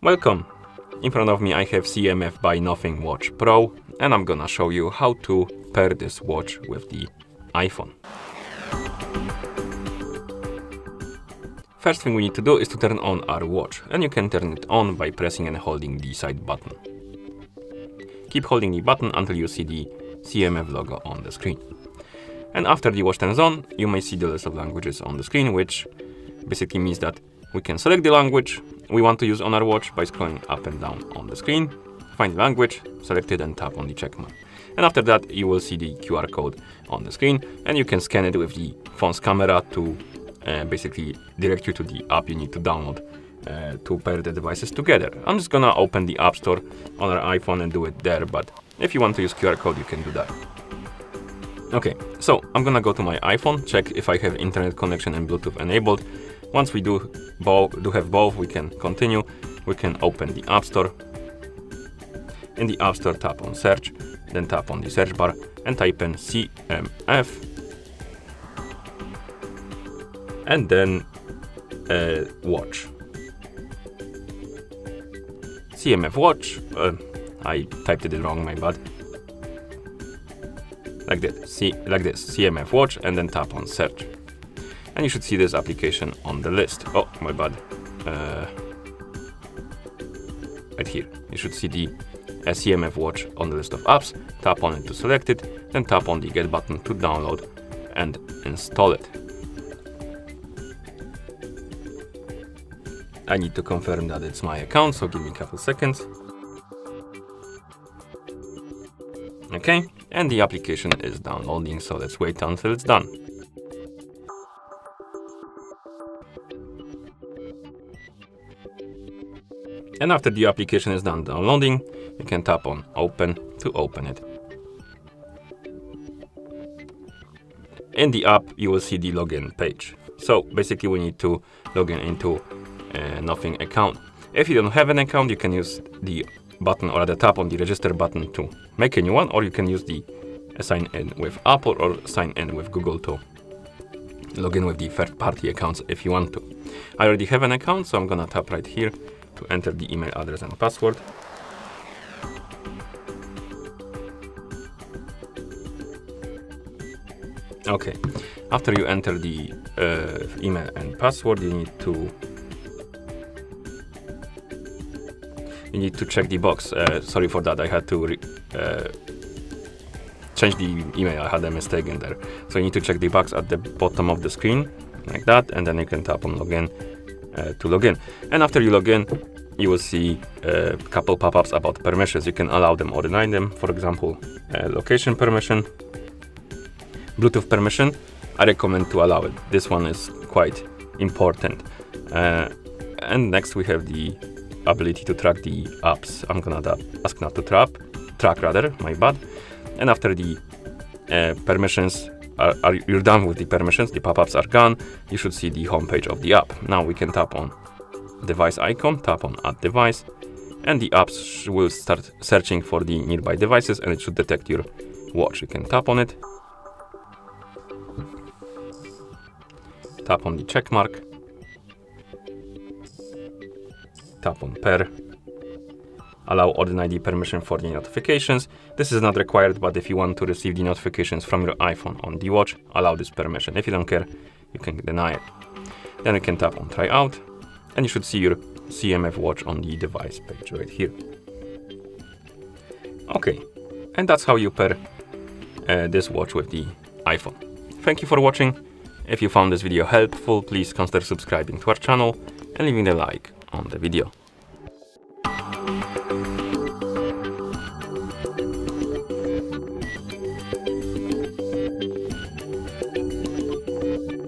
Welcome! In front of me I have CMF by Nothing Watch Pro and I'm gonna show you how to pair this watch with the iPhone. First thing we need to do is to turn on our watch and you can turn it on by pressing and holding the side button. Keep holding the button until you see the CMF logo on the screen. And after the watch turns on, you may see the list of languages on the screen, which basically means that we can select the language we want to use on our watch by scrolling up and down on the screen, find the language, select it and tap on the check mark. And after that, you will see the QR code on the screen and you can scan it with the phone's camera to uh, basically direct you to the app you need to download uh, to pair the devices together. I'm just gonna open the App Store on our iPhone and do it there, but if you want to use QR code, you can do that. Okay, so I'm gonna go to my iPhone, check if I have internet connection and Bluetooth enabled, once we do, do have both, we can continue. We can open the App Store. In the App Store, tap on Search, then tap on the search bar and type in CMF. And then uh, Watch. CMF Watch. Uh, I typed it wrong, my bad. Like this, like this, CMF Watch, and then tap on Search and you should see this application on the list. Oh, my bad. Uh, right here. You should see the CMF watch on the list of apps. Tap on it to select it, then tap on the get button to download and install it. I need to confirm that it's my account, so give me a couple seconds. Okay, and the application is downloading, so let's wait until it's done. And after the application is done downloading, you can tap on open to open it. In the app, you will see the login page. So basically we need to log in into a Nothing account. If you don't have an account, you can use the button or the tap on the register button to make a new one, or you can use the sign in with Apple or sign in with Google to log in with the third party accounts if you want to. I already have an account, so I'm gonna tap right here to enter the email address and password. Okay, after you enter the uh, email and password, you need to you need to check the box. Uh, sorry for that, I had to uh, change the email. I had a mistake in there. So you need to check the box at the bottom of the screen, like that, and then you can tap on login uh, to log in. And after you log in, you will see a couple pop-ups about permissions. You can allow them or deny them. For example, location permission, Bluetooth permission. I recommend to allow it. This one is quite important. Uh, and next we have the ability to track the apps. I'm gonna ask not to trap, track rather, my bad. And after the uh, permissions are, are, you're done with the permissions, the pop-ups are gone, you should see the homepage of the app. Now we can tap on device icon, tap on add device, and the apps will start searching for the nearby devices and it should detect your watch. You can tap on it, tap on the check mark, tap on pair, allow OrdenID permission for the notifications. This is not required, but if you want to receive the notifications from your iPhone on the watch, allow this permission. If you don't care, you can deny it. Then you can tap on try out, and you should see your CMF watch on the device page right here. Okay, and that's how you pair uh, this watch with the iPhone. Thank you for watching. If you found this video helpful, please consider subscribing to our channel and leaving a like on the video.